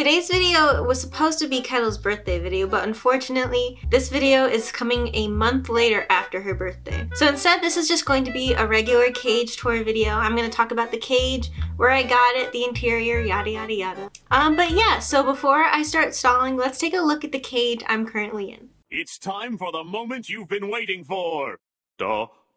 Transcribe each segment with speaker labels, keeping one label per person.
Speaker 1: Today's video was supposed to be Kedle's birthday video, but unfortunately, this video is coming a month later after her birthday. So instead, this is just going to be a regular cage tour video. I'm going to talk about the cage, where I got it, the interior, yada yada yada. Um, but yeah, so before I start stalling, let's take a look at the cage I'm currently in.
Speaker 2: It's time for the moment you've been waiting for. Duh.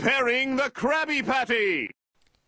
Speaker 2: Preparing the Krabby Patty!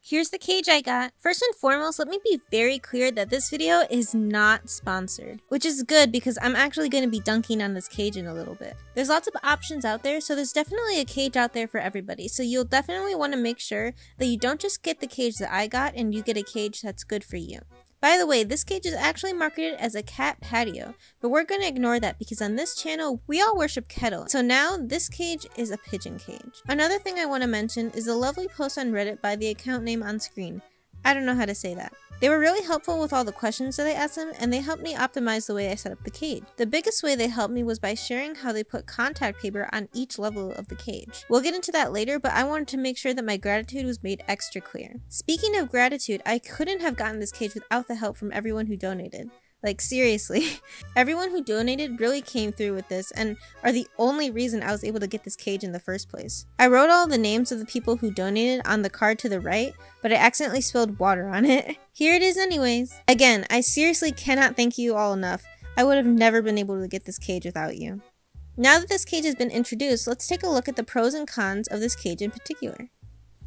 Speaker 1: Here's the cage I got. First and foremost, let me be very clear that this video is not sponsored, which is good because I'm actually going to be dunking on this cage in a little bit. There's lots of options out there, so there's definitely a cage out there for everybody, so you'll definitely want to make sure that you don't just get the cage that I got and you get a cage that's good for you. By the way, this cage is actually marketed as a cat patio, but we're going to ignore that because on this channel, we all worship Kedle. So now, this cage is a pigeon cage. Another thing I want to mention is a lovely post on Reddit by the account name on screen. I don't know how to say that. They were really helpful with all the questions that I asked them, and they helped me optimize the way I set up the cage. The biggest way they helped me was by sharing how they put contact paper on each level of the cage. We'll get into that later, but I wanted to make sure that my gratitude was made extra clear. Speaking of gratitude, I couldn't have gotten this cage without the help from everyone who donated. Like, seriously. Everyone who donated really came through with this and are the only reason I was able to get this cage in the first place. I wrote all the names of the people who donated on the card to the right, but I accidentally spilled water on it. Here it is anyways. Again, I seriously cannot thank you all enough. I would have never been able to get this cage without you. Now that this cage has been introduced, let's take a look at the pros and cons of this cage in particular.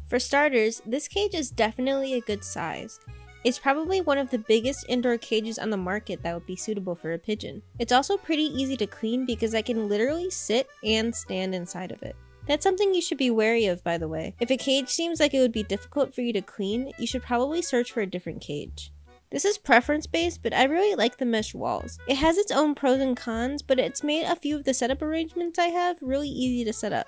Speaker 1: For starters, this cage is definitely a good size. It's probably one of the biggest indoor cages on the market that would be suitable for a pigeon. It's also pretty easy to clean because I can literally sit and stand inside of it. That's something you should be wary of, by the way. If a cage seems like it would be difficult for you to clean, you should probably search for a different cage. This is preference based, but I really like the mesh walls. It has its own pros and cons, but it's made a few of the setup arrangements I have really easy to set up.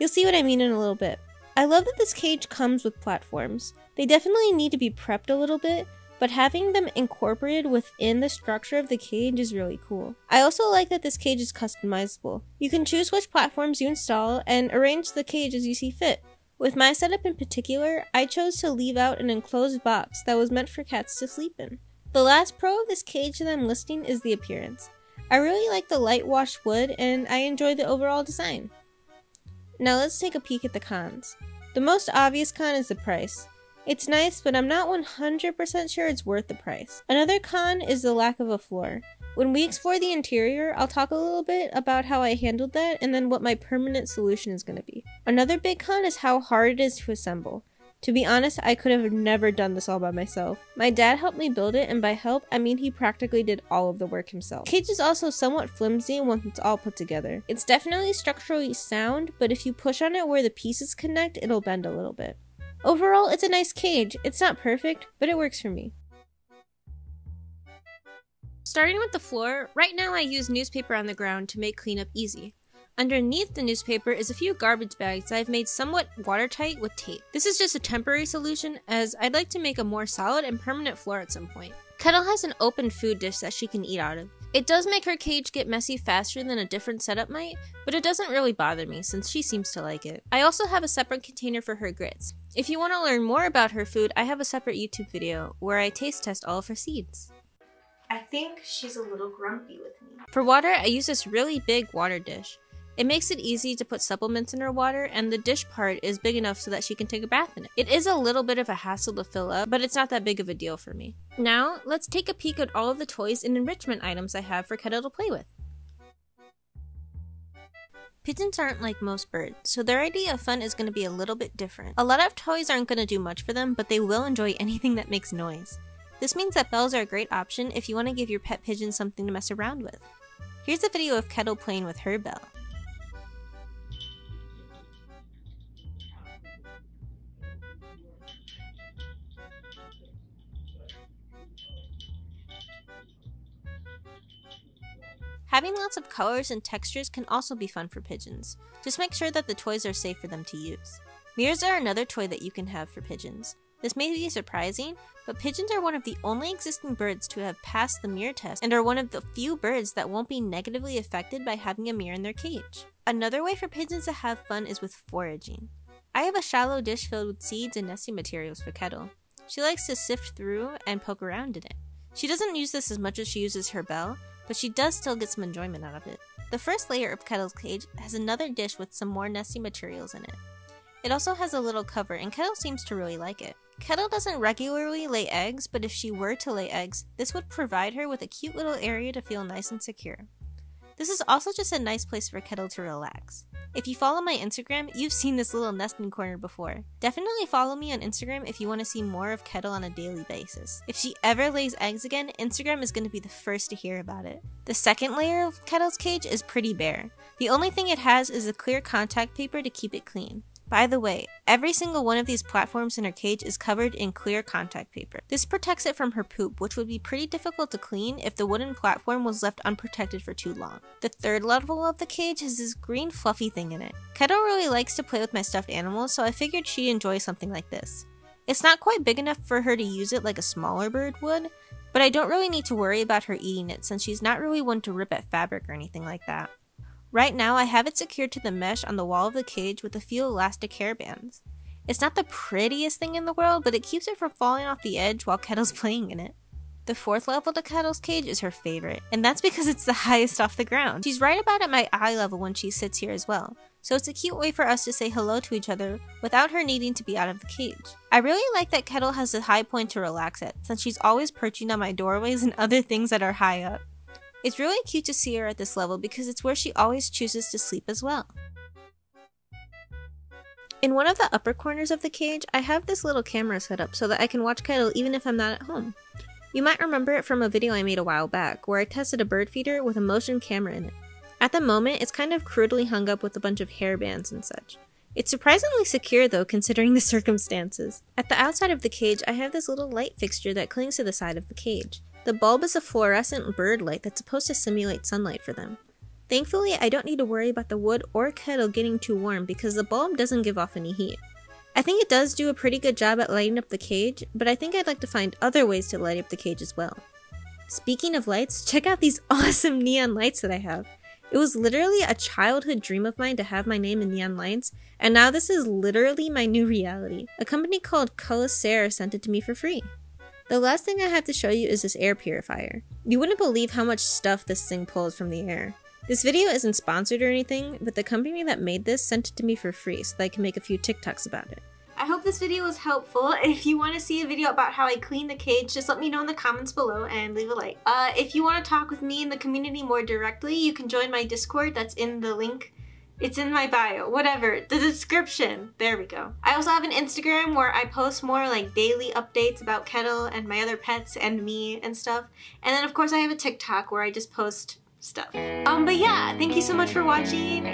Speaker 1: You'll see what I mean in a little bit. I love that this cage comes with platforms. They definitely need to be prepped a little bit, but having them incorporated within the structure of the cage is really cool. I also like that this cage is customizable. You can choose which platforms you install and arrange the cage as you see fit. With my setup in particular, I chose to leave out an enclosed box that was meant for cats to sleep in. The last pro of this cage that I'm listing is the appearance. I really like the light wash wood and I enjoy the overall design. Now let's take a peek at the cons. The most obvious con is the price. It's nice, but I'm not 100% sure it's worth the price. Another con is the lack of a floor. When we explore the interior, I'll talk a little bit about how I handled that and then what my permanent solution is going to be. Another big con is how hard it is to assemble. To be honest, I could have never done this all by myself. My dad helped me build it, and by help, I mean he practically did all of the work himself. The Cage is also somewhat flimsy once it's all put together. It's definitely structurally sound, but if you push on it where the pieces connect, it'll bend a little bit. Overall, it's a nice cage. It's not perfect, but it works for me. Starting with the floor, right now I use newspaper on the ground to make cleanup easy. Underneath the newspaper is a few garbage bags that I've made somewhat watertight with tape. This is just a temporary solution as I'd like to make a more solid and permanent floor at some point. Kedle has an open food dish that she can eat out of. It does make her cage get messy faster than a different setup might, but it doesn't really bother me since she seems to like it. I also have a separate container for her grits. If you want to learn more about her food, I have a separate YouTube video where I taste test all of her seeds. I think she's a little grumpy with me. For water, I use this really big water dish. It makes it easy to put supplements in her water, and the dish part is big enough so that she can take a bath in it. It is a little bit of a hassle to fill up, but it's not that big of a deal for me. Now, let's take a peek at all of the toys and enrichment items I have for Kedle to play with. Pigeons aren't like most birds, so their idea of fun is going to be a little bit different. A lot of toys aren't going to do much for them, but they will enjoy anything that makes noise. This means that bells are a great option if you want to give your pet pigeon something to mess around with. Here's a video of Kedle playing with her bell. Having lots of colors and textures can also be fun for pigeons. Just make sure that the toys are safe for them to use. Mirrors are another toy that you can have for pigeons. This may be surprising, but pigeons are one of the only existing birds to have passed the mirror test and are one of the few birds that won't be negatively affected by having a mirror in their cage. Another way for pigeons to have fun is with foraging. I have a shallow dish filled with seeds and nesting materials for Kedle. She likes to sift through and poke around in it. She doesn't use this as much as she uses her bell, but she does still get some enjoyment out of it. The first layer of Kedle's cage has another dish with some more nesting materials in it. It also has a little cover and Kedle seems to really like it. Kedle doesn't regularly lay eggs, but if she were to lay eggs, this would provide her with a cute little area to feel nice and secure. This is also just a nice place for Kedle to relax. If you follow my Instagram, you've seen this little nesting corner before. Definitely follow me on Instagram if you want to see more of Kedle on a daily basis. If she ever lays eggs again, Instagram is going to be the first to hear about it. The second layer of Kedle's cage is pretty bare. The only thing it has is a clear contact paper to keep it clean. By the way, every single one of these platforms in her cage is covered in clear contact paper. This protects it from her poop, which would be pretty difficult to clean if the wooden platform was left unprotected for too long. The third level of the cage has this green fluffy thing in it. Kedle really likes to play with my stuffed animals, so I figured she'd enjoy something like this. It's not quite big enough for her to use it like a smaller bird would, but I don't really need to worry about her eating it since she's not really one to rip at fabric or anything like that. Right now, I have it secured to the mesh on the wall of the cage with a few elastic hairbands. It's not the prettiest thing in the world, but it keeps it from falling off the edge while Kedle's playing in it. The fourth level to Kedle's cage is her favorite, and that's because it's the highest off the ground. She's right about at my eye level when she sits here as well, so it's a cute way for us to say hello to each other without her needing to be out of the cage. I really like that Kedle has a high point to relax at, since she's always perching on my doorways and other things that are high up. It's really cute to see her at this level because it's where she always chooses to sleep as well. In one of the upper corners of the cage, I have this little camera set up so that I can watch Kedle even if I'm not at home. You might remember it from a video I made a while back, where I tested a bird feeder with a motion camera in it. At the moment, it's kind of crudely hung up with a bunch of hairbands and such. It's surprisingly secure though, considering the circumstances. At the outside of the cage, I have this little light fixture that clings to the side of the cage. The bulb is a fluorescent bird light that's supposed to simulate sunlight for them. Thankfully, I don't need to worry about the wood or Kedle getting too warm because the bulb doesn't give off any heat. I think it does do a pretty good job at lighting up the cage, but I think I'd like to find other ways to light up the cage as well. Speaking of lights, check out these awesome neon lights that I have. It was literally a childhood dream of mine to have my name in neon lights, and now this is literally my new reality. A company called Colisair sent it to me for free. The last thing I have to show you is this air purifier. You wouldn't believe how much stuff this thing pulls from the air. This video isn't sponsored or anything, but the company that made this sent it to me for free so that I can make a few TikToks about it. I hope this video was helpful. If you want to see a video about how I clean the cage, just let me know in the comments below and leave a like. Uh, if you want to talk with me in the community more directly, you can join my Discord that's in the link it's in my bio, whatever, the description. There we go. I also have an Instagram where I post more like daily updates about Kedle and my other pets and me and stuff. And then of course I have a TikTok where I just post stuff. Um, but yeah, thank you so much for watching